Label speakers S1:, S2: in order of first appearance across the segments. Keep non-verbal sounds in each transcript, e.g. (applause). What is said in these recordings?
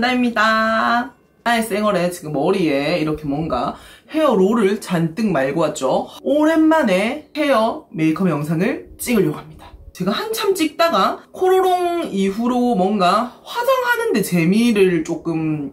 S1: 브러쉬 완다입니다. 나의 쌩얼에 지금 머리에 이렇게 뭔가 헤어롤을 잔뜩 말고 왔죠. 오랜만에 헤어 메이크업 영상을 찍으려고 합니다. 제가 한참 찍다가 코로롱 이후로 뭔가 화장하는데 재미를 조금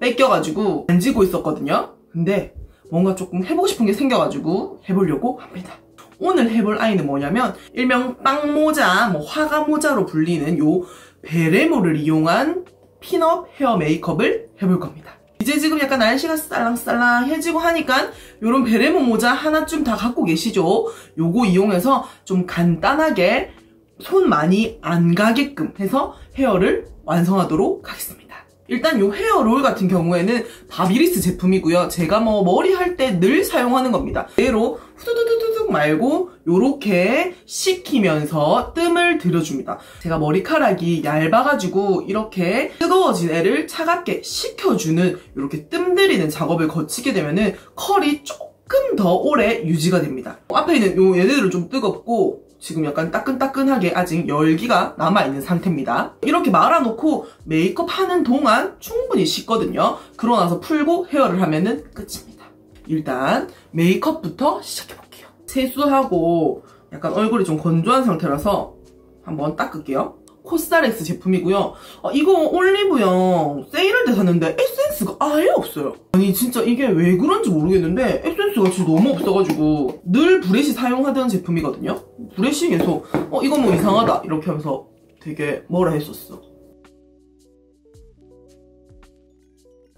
S1: 뺏겨가지고 안 지고 있었거든요. 근데 뭔가 조금 해보고 싶은 게 생겨가지고 해보려고 합니다. 오늘 해볼 아이는 뭐냐면 일명 빵모자, 뭐 화가모자로 불리는 요 베레모를 이용한 핀업 헤어 메이크업을 해볼 겁니다. 이제 지금 약간 날씨가 쌀랑쌀랑해지고 하니까 요런 베레모 모자 하나쯤 다 갖고 계시죠? 요거 이용해서 좀 간단하게 손 많이 안 가게끔 해서 헤어를 완성하도록 하겠습니다. 일단 요 헤어 롤 같은 경우에는 바비리스 제품이고요. 제가 뭐 머리 할 때 늘 사용하는 겁니다. 얘로 후두두두둑 말고 요렇게 식히면서 뜸을 들여줍니다. 제가 머리카락이 얇아가지고 이렇게 뜨거워진 애를 차갑게 식혀주는 이렇게 뜸 들이는 작업을 거치게 되면은 컬이 조금 더 오래 유지가 됩니다. 앞에 있는 요 얘네들은 좀 뜨겁고 지금 약간 따끈따끈하게 아직 열기가 남아있는 상태입니다. 이렇게 말아놓고 메이크업 하는 동안 충분히 식거든요. 그러고 나서 풀고 헤어를 하면은 끝입니다. 일단 메이크업부터 시작해볼게요. 세수하고 약간 얼굴이 좀 건조한 상태라서 한번 닦을게요. 코스알엑스 제품이고요. 어, 이거 올리브영 세일할 때 샀는데 에센스가 아예 없어요. 아니 진짜 이게 왜 그런지 모르겠는데 에센스가 진짜 너무 없어가지고 늘 브레시 사용하던 제품이거든요. 브레시 계속 어 이거 뭐 이상하다 이렇게 하면서 되게 뭐라 했었어.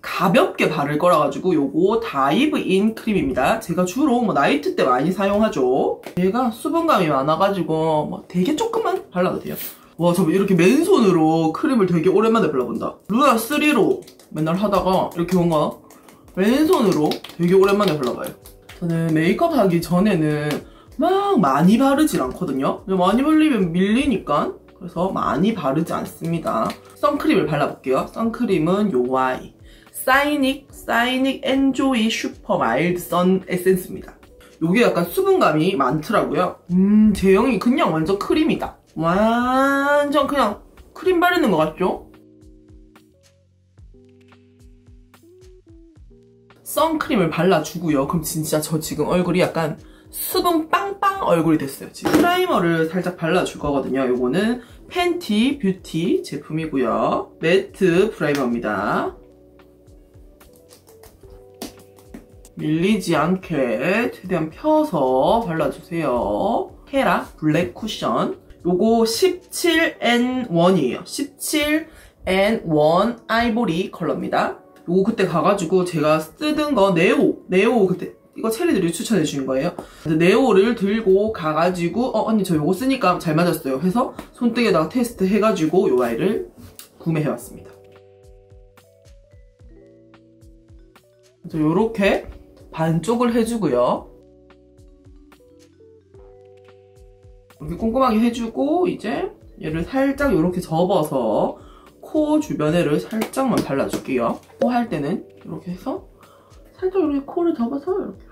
S1: 가볍게 바를 거라 가지고 요거 Dive In Cream입니다. 제가 주로 뭐 night 때 많이 사용하죠. 얘가 수분감이 많아가지고 뭐 되게 조금만 발라도 돼요. 와, 저 이렇게 맨손으로 크림을 되게 오랜만에 발라본다. 루나 3로 맨날 하다가 이렇게 뭔가 맨손으로 되게 오랜만에 발라봐요. 저는 메이크업 하기 전에는 막 많이 바르질 않거든요. 많이 바르면 밀리니까 그래서 많이 바르지 않습니다. 선크림을 발라볼게요. 선크림은 요 아이 Scinic Scinic Enjoy Super Mild Sun Essence입니다. 요게 약간 수분감이 많더라고요. 음, 제형이 그냥 완전 크림이다. 완전 그냥 크림 바르는 것 같죠? 선크림을 발라주고요. 그럼 진짜 저 지금 얼굴이 약간 수분 빵빵 얼굴이 됐어요. 지금 primer를 살짝 발라줄 거거든요. 요거는 Fenty Beauty 제품이고요. matte primer입니다. 밀리지 않게 최대한 펴서 발라주세요. 헤라 블랙 쿠션 요거 17N1이에요. 17N1 아이보리 컬러입니다. 요거 그때 가가지고 제가 쓰던 거 네오, 네오 그때 이거 체리들이 추천해 주신 거예요. 네오를 들고 가가지고 어 언니 저 요거 쓰니까 잘 맞았어요. 해서 손등에다가 테스트 해가지고 요 아이를 구매해왔습니다. 그래서 요렇게 반쪽을 해주고요. 이렇게 꼼꼼하게 해주고 이제 얘를 살짝 이렇게 접어서 코 주변에를 살짝만 발라줄게요. 코 할 때는 이렇게 해서 살짝 이렇게 코를 접어서 이렇게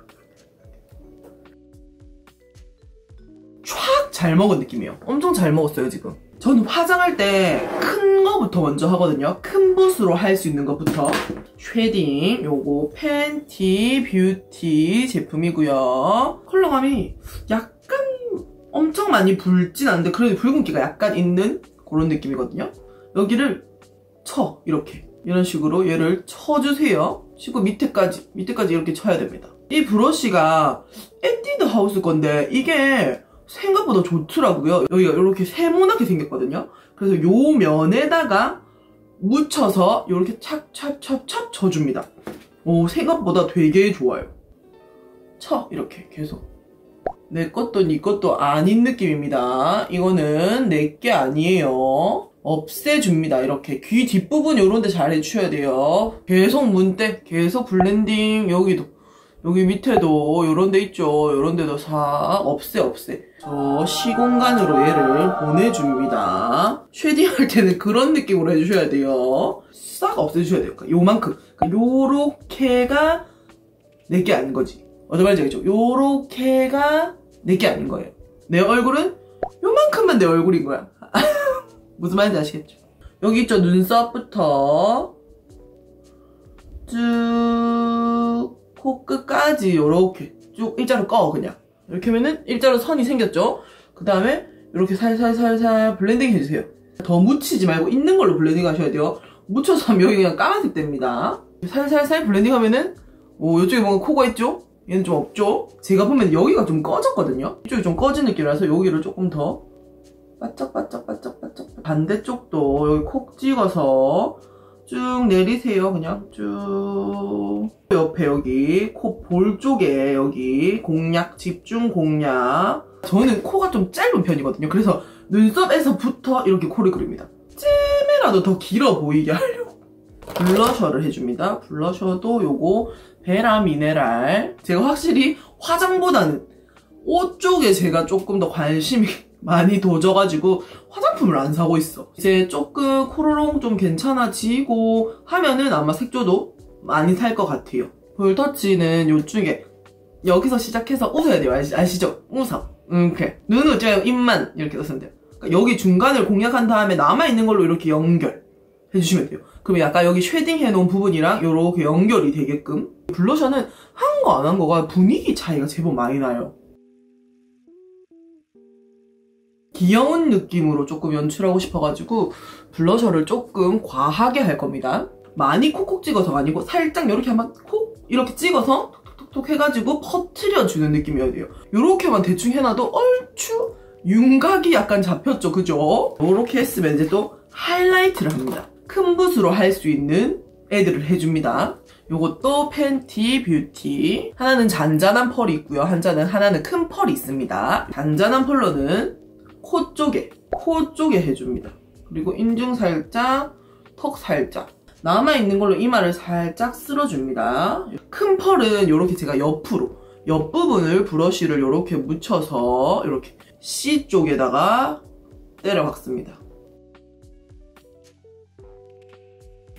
S1: 촥 잘 먹은 느낌이에요. 엄청 잘 먹었어요 지금. 저는 화장할 때 큰 거부터 먼저 하거든요. 큰 붓으로 할 수 있는 것부터. shading 요거 Fenty Beauty 제품이고요. 컬러감이 약간 엄청 많이 붉진 않은데 그래도 붉은기가 약간 있는 그런 느낌이거든요. 여기를 쳐 이렇게 이런 식으로 얘를 쳐주세요. 치고 밑에까지 밑에까지 이렇게 쳐야 됩니다. 이 브러쉬가 에뛰드 하우스 건데 이게 생각보다 좋더라고요. 여기가 이렇게 세모나게 생겼거든요. 그래서 요 면에다가 묻혀서 이렇게 찹찹찹찹 쳐줍니다. 오 생각보다 되게 좋아요. 쳐 이렇게 계속 내 것도 네 것도 아닌 느낌입니다. 이거는 내 게 아니에요. 없애줍니다. 이렇게 귀 뒷부분 요런 데 잘 해주셔야 돼요. 계속 문대, 계속 blending 여기도 여기 밑에도 요런 데 있죠. 요런 데도 싹 없애 없애. 저 시공간으로 얘를 보내줍니다. shading 할 때는 그런 느낌으로 해주셔야 돼요. 싹 없애주셔야 돼요. 요만큼. 요렇게가 내 게 아닌 거지. 어떤 말인지 알겠죠? 요렇게가 내 게 아닌 거예요. 내 얼굴은 요만큼만 내 얼굴인 거야. (laughs) 무슨 말인지 아시겠죠? 여기 있죠 눈썹부터. 쭉 코끝까지 이렇게 쭉 일자로 꺼 그냥. 이렇게 하면은 일자로 선이 생겼죠? 그 다음에 이렇게 살살살살 blending 해주세요. 더 묻히지 말고 있는 걸로 blending 하셔야 돼요. 묻혀서 하면 여기 그냥 까만색 됩니다. 살살살 blending 하면은 오 이쪽에 뭔가 코가 있죠 얘는 좀 없죠? 제가 보면 여기가 좀 꺼졌거든요? 이쪽이 좀 꺼진 느낌이라서 여기를 조금 더 바짝바짝바짝바짝 반대쪽도 여기 콕 찍어서 쭉 내리세요 그냥. 쭉. 옆에 여기 코 볼 쪽에 여기 공략 집중 공략. 저는 코가 좀 짧은 편이거든요. 그래서 눈썹에서부터 이렇게 코를 그립니다. 쯤이라도 더 길어 보이게 하려고. 블러셔를 해줍니다. 블러셔도 요거 베라 미네랄 제가 확실히 화장보다는 옷 쪽에 제가 조금 더 관심이 (laughs) 많이 도져가지고 화장품을 안 사고 있어. 이제 조금 코로롱 좀 괜찮아지고 하면은 아마 색조도 많이 살 것 같아요. 볼터치는 요중에 여기서 시작해서 웃어야 돼요. 아시, 죠 웃어. 이렇게. 눈 웃어요. 입만 이렇게 웃으면 돼요. 그러니까 여기 중간을 공략한 다음에 남아있는 걸로 이렇게 연결 해주시면 돼요. 그러면 약간 여기 shading 해놓은 부분이랑 이렇게 연결이 되게끔 블러셔는 한 거 안 한 거가 분위기 차이가 제법 많이 나요. 귀여운 느낌으로 조금 연출하고 싶어가지고 블러셔를 조금 과하게 할 겁니다. 많이 콕콕 찍어서가 아니고 살짝 이렇게 한번 콕 이렇게 찍어서 톡톡톡 해가지고 퍼트려주는 느낌이어야 돼요. 이렇게만 대충 해놔도 얼추 윤곽이 약간 잡혔죠, 그죠? 이렇게 했으면 이제 또 하이라이트를 합니다. 큰 붓으로 할 수 있는 애들을 해줍니다. 요것도 팬티 뷰티 하나는 잔잔한 펄이 있고요. 한자는 하나는 큰 펄이 있습니다. 잔잔한 펄러는 코 쪽에 코 쪽에 해줍니다. 그리고 인중 살짝 턱 살짝 남아있는 걸로 이마를 살짝 쓸어줍니다. 큰 펄은 이렇게 제가 옆으로 옆부분을 브러쉬를 이렇게 묻혀서 이렇게 C 쪽에다가 때려 박습니다.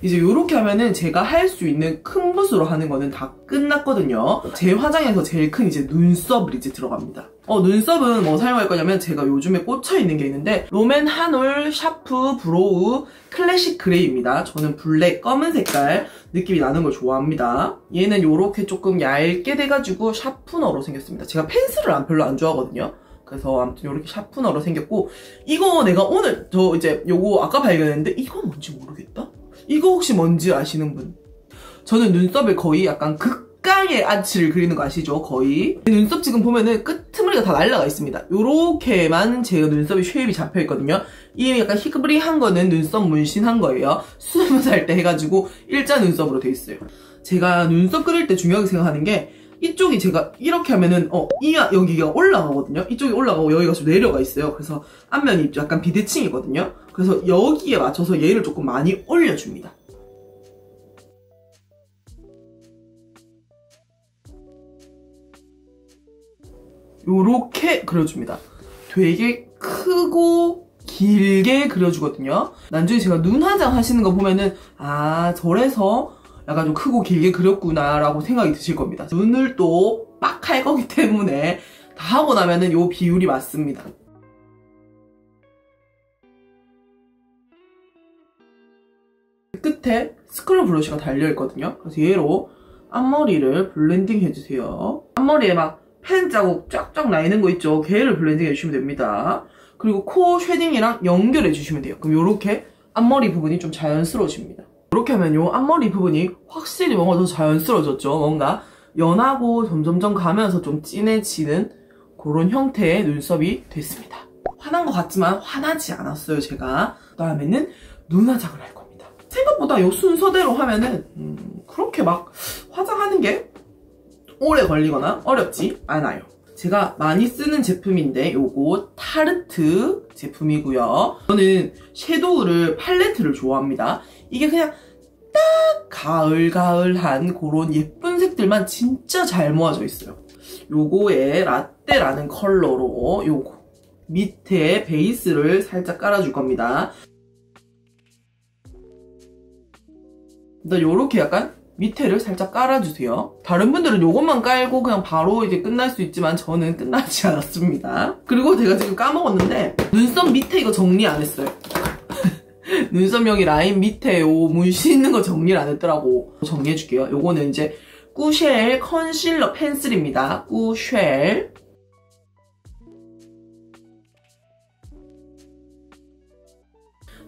S1: 이제 이렇게 하면은 제가 할 수 있는 큰 붓으로 하는 거는 다 끝났거든요. 제 화장에서 제일 큰 이제 눈썹을 이제 들어갑니다. 어, 눈썹은 뭐 사용할 거냐면 제가 요즘에 꽂혀있는 게 있는데 rom&nd 한올 Sharp Brow Classic Gray입니다. 저는 블랙 검은 색깔 느낌이 나는 걸 좋아합니다. 얘는 이렇게 조금 얇게 돼가지고 sharpener로 생겼습니다. 제가 펜슬을 안 별로 안 좋아하거든요. 그래서 아무튼 이렇게 sharpener로 생겼고 이거 내가 오늘 저 이제 요거 아까 발견했는데 이거 뭔지 모르겠다? 이거 혹시 뭔지 아시는 분? 저는 눈썹을 거의 약간 극강의 아치를 그리는 거 아시죠? 거의. 눈썹 지금 보면은 끄트머리가 다 날라가 있습니다. 요렇게만 제 눈썹이 shape이 잡혀 있거든요. 이 약간 희그리한 거는 눈썹 문신한 거예요. 수능 살때 해가지고 일자 눈썹으로 돼 있어요. 제가 눈썹 그릴 때 중요하게 생각하는 게 이쪽이 제가 이렇게 하면은 어 이가 여기가 올라가거든요. 이쪽이 올라가고 여기가 좀 내려가 있어요. 그래서 앞면이 약간 비대칭이거든요. 그래서 여기에 맞춰서 얘를 조금 많이 올려줍니다. 요렇게 그려줍니다. 되게 크고 길게 그려주거든요. 나중에 제가 눈 화장 하시는 거 보면은 아 저래서 약간 좀 크고 길게 그렸구나 라고 생각이 드실 겁니다. 눈을 또 빡 할 거기 때문에 다 하고 나면은 요 비율이 맞습니다. 끝에 스크롤 브러쉬가 달려있거든요. 그래서 얘로 앞머리를 blending 해주세요. 앞머리에 막 펜 자국 쫙쫙 나 있는 거 있죠? 걔를 blending 해주시면 됩니다. 그리고 코 shading이랑 연결해 주시면 돼요. 그럼 이렇게 앞머리 부분이 좀 자연스러워집니다. 이렇게 하면 요 앞머리 부분이 확실히 뭔가 더 자연스러워졌죠. 뭔가 연하고 점점점 가면서 좀 진해지는 그런 형태의 눈썹이 됐습니다. 화난 것 같지만 화나지 않았어요, 제가. 다음에는 눈화장을 할 겁니다. 생각보다 요 순서대로 하면은 음, 그렇게 막 화장하는 게 오래 걸리거나 어렵지 않아요. 제가 많이 쓰는 제품인데 요거 타르트 제품이고요. 저는 섀도우를 팔레트를 좋아합니다. 이게 그냥 딱 가을가을한 그런 예쁜 색들만 진짜 잘 모아져 있어요. 요거에 라떼라는 컬러로 요거 밑에 베이스를 살짝 깔아줄 겁니다. 일단 요렇게 약간 밑에를 살짝 깔아주세요. 다른 분들은 이것만 깔고 그냥 바로 이제 끝날 수 있지만 저는 끝나지 (laughs) 않았습니다. 그리고 제가 지금 까먹었는데 눈썹 밑에 이거 정리 안 했어요. (laughs) 눈썹명이 라인 밑에 요 문신 있는 거 정리를 안 했더라고. 정리해줄게요. 요거는 이제 꾸쉘 컨실러 펜슬입니다. 꾸쉘.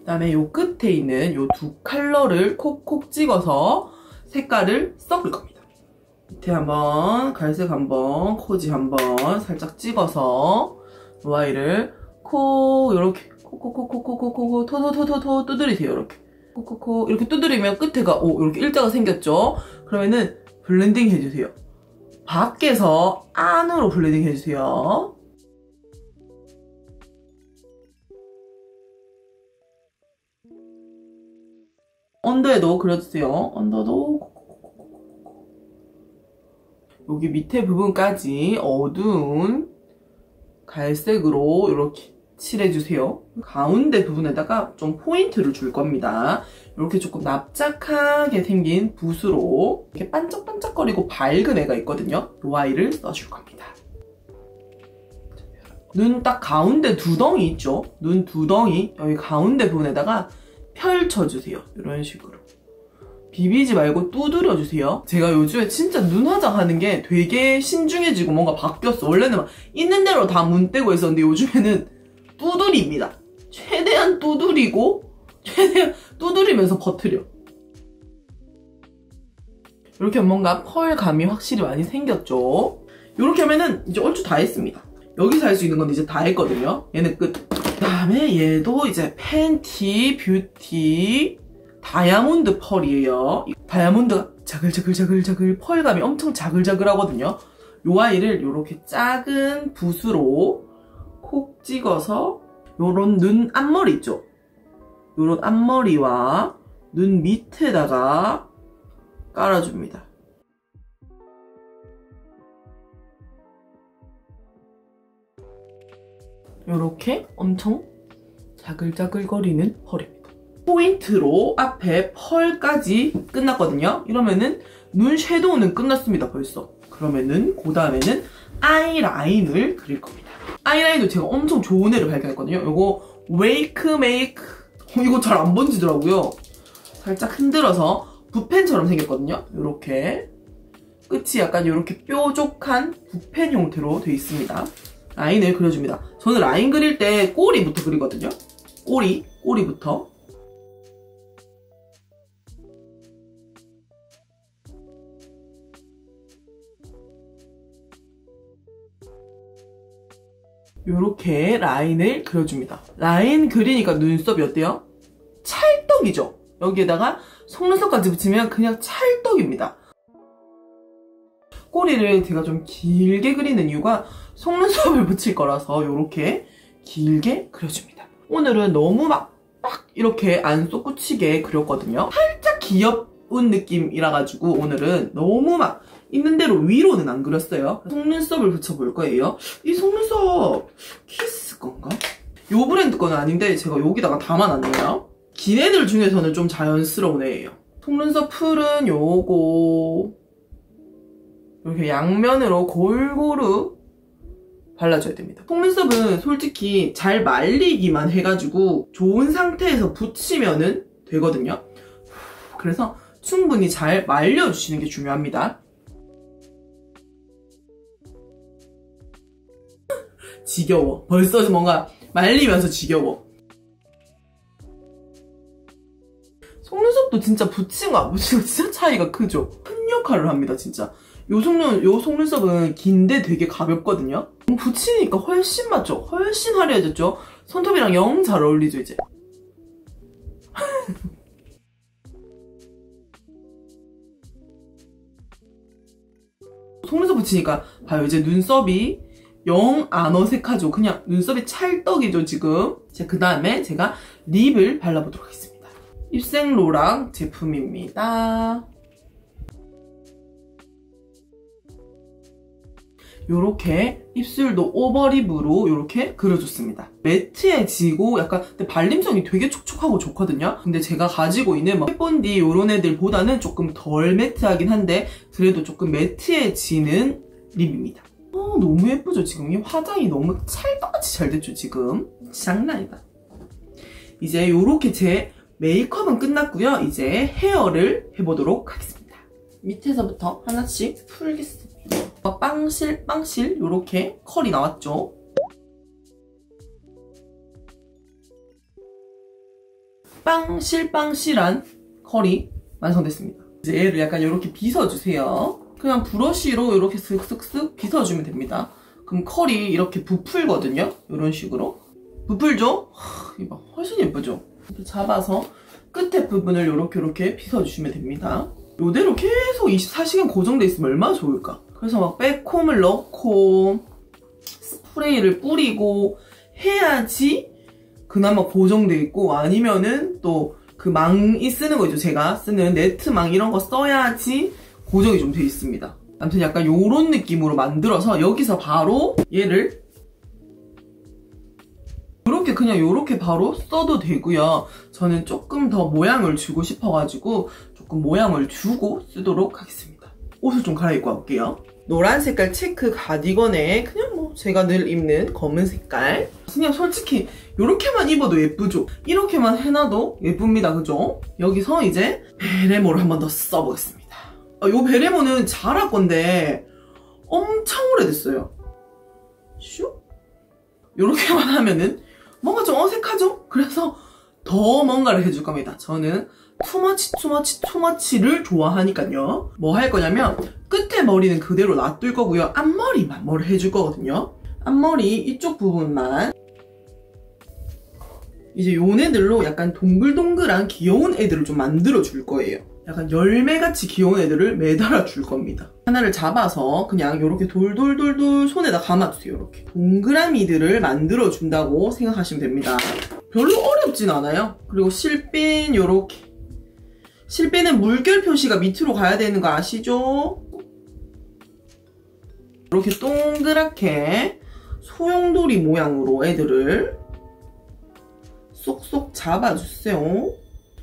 S1: 그다음에 요 끝에 있는 요 두 컬러를 콕콕 찍어서 색깔을 섞을 겁니다. 밑에 한번 갈색 한번 코지 한번 살짝 찍어서 와이를 코 이렇게 코코코코코코코 토토토토토 두드리세요 이렇게. 코코코 이렇게 두드리면 끝에가 오 이렇게 일자가 생겼죠? 그러면은 blending 해주세요. 밖에서 안으로 blending 해주세요 언더에도 그려주세요 언더도 여기 밑에 부분까지 어두운 갈색으로 이렇게 칠해주세요. 가운데 부분에다가 좀 포인트를 줄 겁니다. 이렇게 조금 납작하게 생긴 붓으로 이렇게 반짝반짝거리고 밝은 애가 있거든요. 이 아이를 써줄 겁니다. 눈 딱 가운데 두덩이 있죠? 눈 두덩이 여기 가운데 부분에다가 펼쳐주세요. 이런 식으로. 비비지 말고 두드려주세요. 제가 요즘에 진짜 눈 화장하는 게 되게 신중해지고 뭔가 바뀌었어. 원래는 막 있는 대로 다 문 떼고 있었는데 요즘에는 두드립니다. 최대한 두드리고 최대한 두드리면서 버트려. 이렇게 뭔가 펄감이 확실히 많이 생겼죠. 이렇게 하면은 이제 얼추 다 했습니다. 여기서 할 수 있는 건 이제 다 했거든요. 얘는 끝. 그 다음에 얘도 이제 팬티, 뷰티, 다이아몬드 펄이에요. 다이아몬드가 자글자글자글자글 펄감이 엄청 자글자글하거든요. 요 아이를 이렇게 작은 붓으로 콕 찍어서 요런 눈 앞머리 있죠? 요런 앞머리와 눈 밑에다가 깔아줍니다. 요렇게 엄청 자글자글거리는 펄입니다. 포인트로 앞에 펄까지 끝났거든요. 이러면은 눈 섀도우는 끝났습니다, 벌써. 그러면은 그 다음에는 아이라인을 그릴 겁니다. 아이라인도 제가 엄청 좋은 애를 발견했거든요. 이거 웨이크 메이크 어, 이거 잘 안 번지더라고요. 살짝 흔들어서 붓펜처럼 생겼거든요. 이렇게 끝이 약간 이렇게 뾰족한 붓펜 형태로 되어 있습니다. 라인을 그려줍니다. 저는 라인 그릴 때 꼬리부터 그리거든요. 꼬리, 꼬리부터 이렇게 라인을 그려줍니다. 라인 그리니까 눈썹이 어때요? 찰떡이죠? 여기에다가 속눈썹까지 붙이면 그냥 찰떡입니다. 꼬리를 제가 좀 길게 그리는 이유가 속눈썹을 (laughs) 붙일 거라서 이렇게 길게 그려줍니다. 오늘은 너무 막, 막 이렇게 안 쏙구치게 그렸거든요. 살짝 귀여운 느낌이라 가지고 오늘은 너무 막 있는 대로 위로는 안 그렸어요. 속눈썹을 붙여볼 거예요. 이 속눈썹 키스 건가? 요 브랜드 거는 아닌데 제가 여기다가 담아놨네요. 긴 애들 중에서는 좀 자연스러운 애예요. 속눈썹 풀은 요거 이렇게 양면으로 골고루 발라줘야 됩니다. 속눈썹은 솔직히 잘 말리기만 해가지고 좋은 상태에서 붙이면은 되거든요. 그래서 충분히 잘 말려주시는 게 중요합니다. 지겨워. 벌써 뭔가 말리면서 지겨워. 속눈썹도 진짜 붙인 거안 붙인 거 진짜 차이가 크죠? 큰 역할을 합니다, 진짜. 요 속눈, 요 속눈썹은 긴데 되게 가볍거든요? 붙이니까 훨씬 맞죠? 훨씬 화려해졌죠? 손톱이랑 영 잘 어울리죠, 이제? (laughs) 속눈썹 붙이니까 봐요, 이제 눈썹이 영 안 어색하죠. 그냥 눈썹이 찰떡이죠, 지금. 자, 그 다음에 제가 립을 발라보도록 하겠습니다. 입생로랑 제품입니다. 요렇게 입술도 오버립으로 요렇게 그려줬습니다. 매트해지고 약간 근데 발림성이 되게 촉촉하고 좋거든요. 근데 제가 가지고 있는 막 햇본디 요런 애들보다는 조금 덜 매트하긴 한데 그래도 조금 매트해지는 립입니다. 어, 너무 예쁘죠, 지금? 이 화장이 너무 찰떡같이 잘 됐죠, 지금? 장난 아니다. 이제 요렇게 제 메이크업은 끝났고요. 이제 헤어를 해보도록 하겠습니다. 밑에서부터 하나씩 풀겠습니다. 빵실 빵실 요렇게 컬이 나왔죠. 빵실빵실한 컬이 완성됐습니다. 이제 얘를 약간 이렇게 빗어주세요. 그냥 브러쉬로 이렇게 슥슥슥 빗어주면 됩니다. 그럼 컬이 이렇게 부풀거든요. 이런 식으로. 부풀죠? 하, 이거 훨씬 예쁘죠? 잡아서 끝에 부분을 이렇게 이렇게 빗어주시면 됩니다. 이대로 계속 24시간 고정돼 있으면 얼마나 좋을까? 그래서 막 백홈을 넣고 스프레이를 뿌리고 해야지 그나마 고정돼 있고 아니면은 또 그 망이 쓰는 거죠. 제가 쓰는 네트망 이런 거 써야지 고정이 좀 돼 있습니다. 아무튼 약간 요런 느낌으로 만들어서 여기서 바로 얘를 이렇게 그냥 이렇게 바로 써도 되고요. 저는 조금 더 모양을 주고 싶어가지고 조금 모양을 주고 쓰도록 하겠습니다. 옷을 좀 갈아입고 올게요. 노란 색깔 체크 가디건에 그냥 뭐 제가 늘 입는 검은 색깔 그냥 솔직히 이렇게만 입어도 예쁘죠? 이렇게만 해놔도 예쁩니다 그죠? 여기서 이제 베레모를 한 번 더 써보겠습니다 아, 요 베레모는 자라 건데 엄청 오래됐어요 슉 이렇게만 하면은 뭔가 좀 어색하죠? 그래서 더 뭔가를 해줄 겁니다 저는 투머치 투머치 투머치를 좋아하니까요. 뭐 할 거냐면 끝에 머리는 그대로 놔둘 거고요. 앞머리만 뭘 해줄 거거든요. 앞머리 이쪽 부분만. 이제 요네들로 약간 동글동글한 귀여운 애들을 좀 만들어 줄 거예요. 약간 열매같이 귀여운 애들을 매달아 줄 겁니다. 하나를 잡아서 그냥 이렇게 돌돌돌돌 손에다 감아주세요 이렇게. 동그라미들을 만들어 준다고 생각하시면 됩니다. 별로 어렵진 않아요. 그리고 실핀 요렇게 실핀은 물결 표시가 밑으로 가야 되는 거 아시죠? 이렇게 동그랗게 소용돌이 모양으로 애들을 쏙쏙 잡아주세요.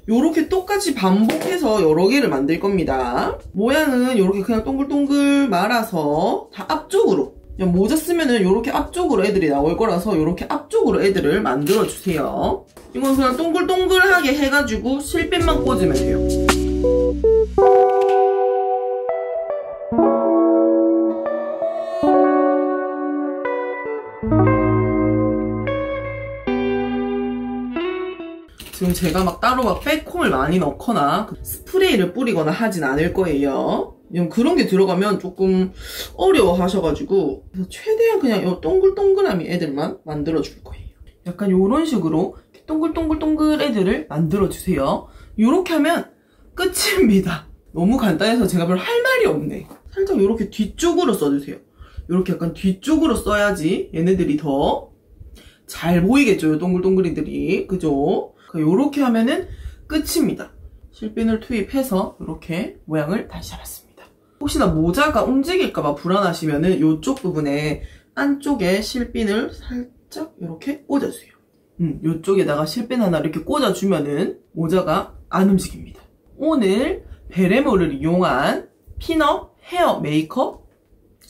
S1: 이렇게 똑같이 반복해서 여러 개를 만들 겁니다. 모양은 이렇게 그냥 동글동글 말아서 다 앞쪽으로 모자 쓰면은 이렇게 앞쪽으로 애들이 나올 거라서 이렇게 앞쪽으로 애들을 만들어주세요. 이건 그냥 동글동글하게 해가지고 실핀만 꽂으면 돼요. 지금 제가 막 따로 막 백홈을 많이 넣거나 스프레이를 뿌리거나 하진 않을 거예요. 그런 게 들어가면 조금 어려워 하셔가지고 최대한 그냥 이 동글동글함이 애들만 만들어줄 거예요. 약간 이런 식으로 동글동글동글 애들을 만들어주세요. 이렇게 하면 끝입니다. 너무 간단해서 제가 별할 말이 없네. 살짝 이렇게 뒤쪽으로 써주세요. 이렇게 약간 뒤쪽으로 써야지 얘네들이 더 잘 보이겠죠. 동글동글이들이. 그죠? 이렇게 하면은 끝입니다. 실핀을 투입해서 이렇게 모양을 다시 잡았습니다. 혹시나 모자가 움직일까봐 불안하시면은 이쪽 부분에 안쪽에 실핀을 살짝 이렇게 꽂아주세요. 음, 이쪽에다가 실핀 하나 이렇게 꽂아주면은 모자가 안 움직입니다. 오늘 베레모를 이용한 핀업 헤어 메이크업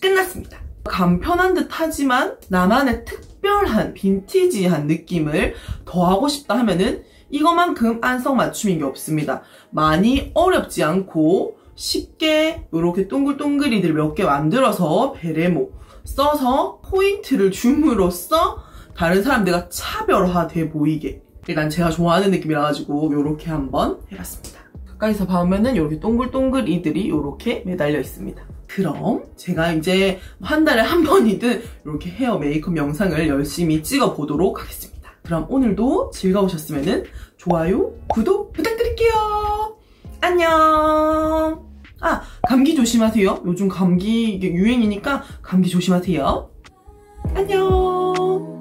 S1: 끝났습니다. 간편한 듯 하지만 나만의 특별한 빈티지한 느낌을 더하고 싶다 하면은 이거만큼 안성 맞춤인 게 없습니다. 많이 어렵지 않고 쉽게 이렇게 동글동글이들 몇 개 만들어서 베레모 써서 포인트를 줌으로써 다른 사람들과 차별화돼 보이게 일단 제가 좋아하는 느낌이라 가지고 이렇게 한번 해봤습니다. 가까이서 보면은 이렇게 동글동글 이들이 이렇게 매달려 있습니다. 그럼 제가 이제 한 달에 한 번이든 이렇게 헤어 메이크업 영상을 열심히 찍어 보도록 하겠습니다. 그럼 오늘도 즐거우셨으면 좋아요, 구독 부탁드릴게요. 안녕. 아, 감기 조심하세요. 요즘 감기 유행이니까 감기 조심하세요. 안녕.